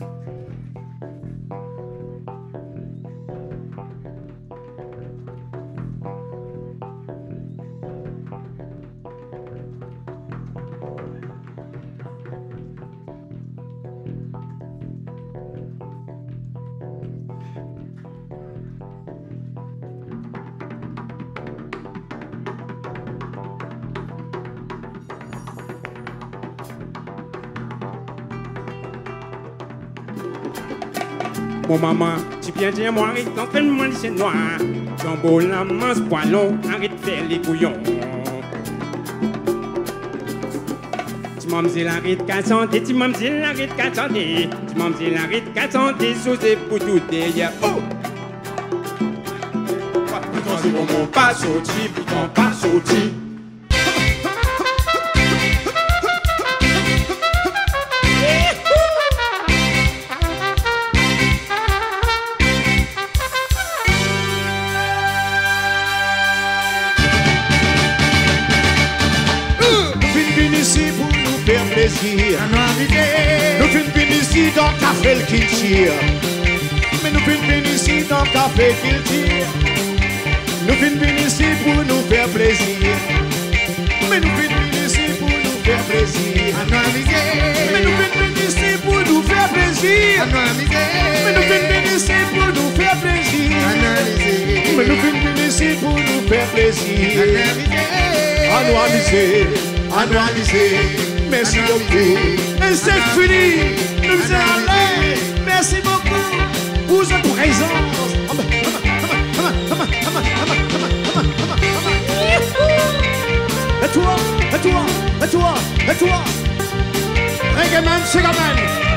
うん。Mon maman, tu viens dire moi, arrête d'entraînement de chez noir. Jambon, la mince poilon, arrête de faire les couillons. Tu m'as dit l'arrête qu'à santé, dit l'arrête qu'à santé. Dit l'arrête qu'à santé, sous et pour tout derrière. Oh! Putain, c'est mon pas sorti, putain, pas sorti. Faire plaisir. Nous venons ici dans le café le qu'il tire. Mais nous venons ici dans le café qu'il tire. Nous venons ici pour nous faire plaisir. Mais nous venons ici pour nous faire plaisir. Mais nous venons ici pour nous faire plaisir. Mais nous venons ici pour nous faire plaisir. Mais nous venons ici pour nous faire plaisir. À nous amuser, à nous amuser. Merci beaucoup. Et c'est fini. Nous allons. Merci beaucoup pour votre présence. Et toi, et toi, et toi, et toi. Reggae man, sugar man.